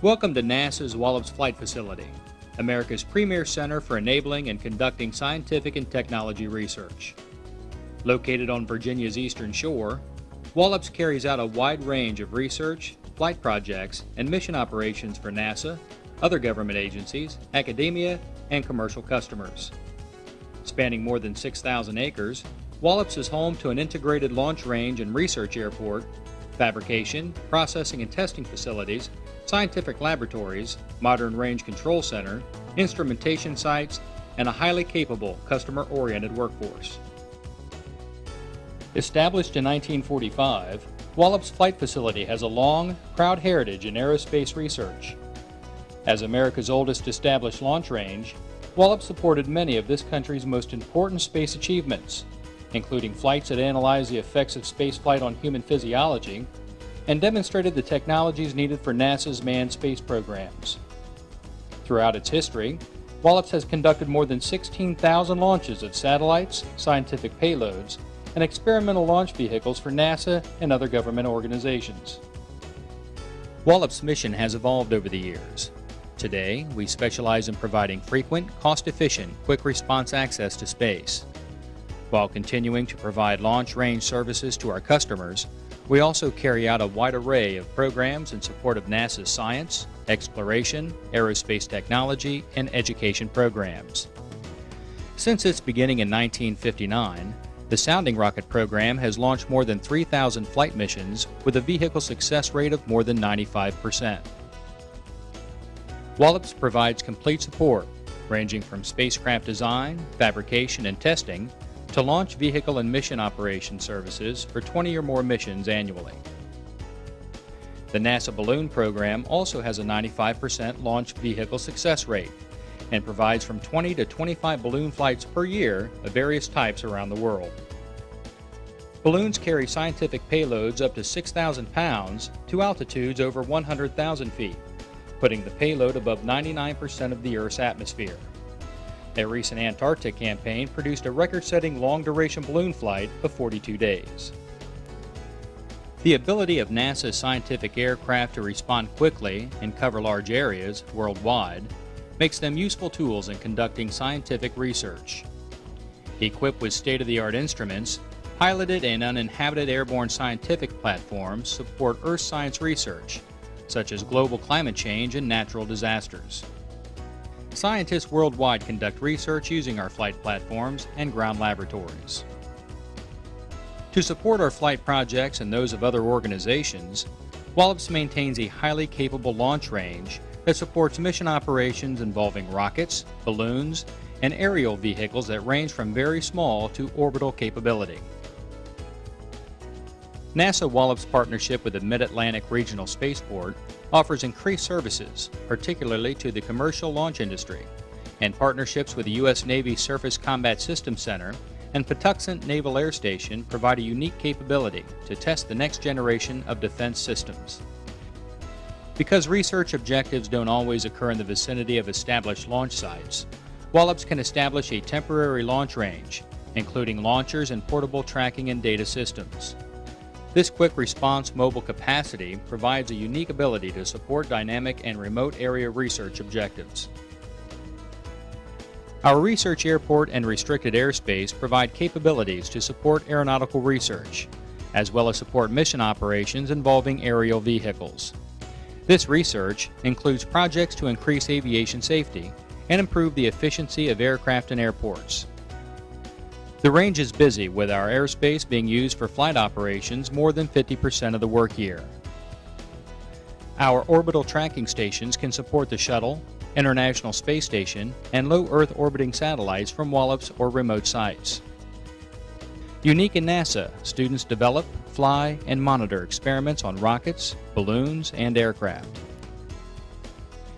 Welcome to NASA's Wallops Flight Facility, America's premier center for enabling and conducting scientific and technology research. Located on Virginia's eastern shore, Wallops carries out a wide range of research, flight projects, and mission operations for NASA, other government agencies, academia, and commercial customers. Spanning more than 6,000 acres, Wallops is home to an integrated launch range and research airport, fabrication, processing and testing facilities, scientific laboratories, modern range control center, instrumentation sites, and a highly capable customer-oriented workforce. Established in 1945, Wallops Flight Facility has a long, proud heritage in aerospace research. As America's oldest established launch range, Wallops supported many of this country's most important space achievements, including flights that analyze the effects of spaceflight on human physiology and demonstrated the technologies needed for NASA's manned space programs. Throughout its history, Wallops has conducted more than 16,000 launches of satellites, scientific payloads, and experimental launch vehicles for NASA and other government organizations. Wallops' mission has evolved over the years. Today, we specialize in providing frequent, cost-efficient, quick response access to space. While continuing to provide launch range services to our customers, we also carry out a wide array of programs in support of NASA's science, exploration, aerospace technology, and education programs. Since its beginning in 1959, the Sounding Rocket program has launched more than 3,000 flight missions with a vehicle success rate of more than 95%. Wallops provides complete support, ranging from spacecraft design, fabrication, and testing to launch vehicle and mission operation services for 20 or more missions annually. The NASA balloon program also has a 95% launch vehicle success rate and provides from 20 to 25 balloon flights per year of various types around the world. Balloons carry scientific payloads up to 6,000 pounds to altitudes over 100,000 feet, putting the payload above 99% of the Earth's atmosphere. A recent Antarctic campaign produced a record-setting long-duration balloon flight of 42 days. The ability of NASA's scientific aircraft to respond quickly and cover large areas worldwide makes them useful tools in conducting scientific research. Equipped with state-of-the-art instruments, piloted and uninhabited airborne scientific platforms support Earth science research, such as global climate change and natural disasters. Scientists worldwide conduct research using our flight platforms and ground laboratories. To support our flight projects and those of other organizations, Wallops maintains a highly capable launch range that supports mission operations involving rockets, balloons, and aerial vehicles that range from very small to orbital capability. NASA Wallops' partnership with the Mid-Atlantic Regional Spaceport offers increased services, particularly to the commercial launch industry, and partnerships with the U.S. Navy Surface Combat Systems Center and Patuxent Naval Air Station provide a unique capability to test the next generation of defense systems. Because research objectives don't always occur in the vicinity of established launch sites, Wallops can establish a temporary launch range, including launchers and portable tracking and data systems. This quick response mobile capacity provides a unique ability to support dynamic and remote area research objectives. Our research airport and restricted airspace provide capabilities to support aeronautical research, as well as support mission operations involving aerial vehicles. This research includes projects to increase aviation safety and improve the efficiency of aircraft and airports. The range is busy with our airspace being used for flight operations more than 50% of the work year. Our orbital tracking stations can support the shuttle, International Space Station, and low Earth orbiting satellites from Wallops or remote sites. Unique in NASA, students develop, fly, and monitor experiments on rockets, balloons, and aircraft.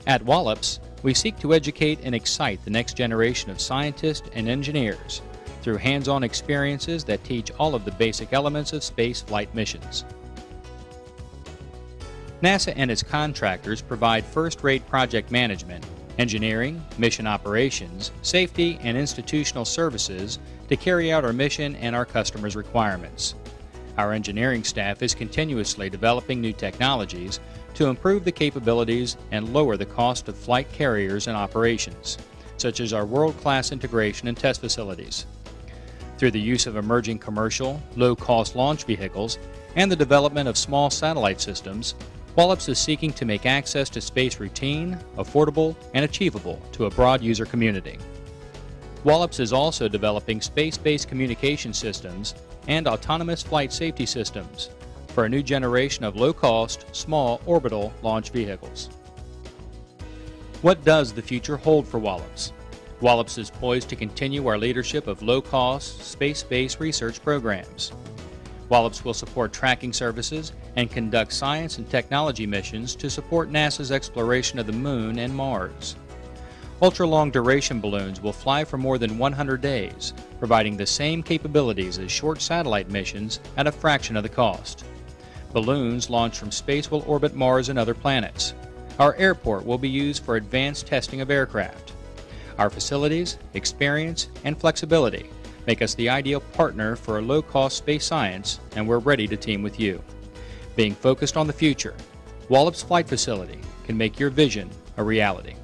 At Wallops, we seek to educate and excite the next generation of scientists and engineers through hands-on experiences that teach all of the basic elements of space flight missions. NASA and its contractors provide first-rate project management, engineering, mission operations, safety, and institutional services to carry out our mission and our customers' requirements. Our engineering staff is continuously developing new technologies to improve the capabilities and lower the cost of flight carriers and operations, such as our world-class integration and test facilities. Through the use of emerging commercial, low-cost launch vehicles and the development of small satellite systems, Wallops is seeking to make access to space routine, affordable, and achievable to a broad user community. Wallops is also developing space-based communication systems and autonomous flight safety systems for a new generation of low-cost, small orbital launch vehicles. What does the future hold for Wallops? Wallops is poised to continue our leadership of low-cost, space-based research programs. Wallops will support tracking services and conduct science and technology missions to support NASA's exploration of the Moon and Mars. Ultra-long duration balloons will fly for more than 100 days, providing the same capabilities as short satellite missions at a fraction of the cost. Balloons launched from space will orbit Mars and other planets. Our airport will be used for advanced testing of aircraft. Our facilities, experience, and flexibility make us the ideal partner for a low-cost space science, and we're ready to team with you. Being focused on the future, Wallops Flight Facility can make your vision a reality.